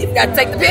You've gotta take the picture.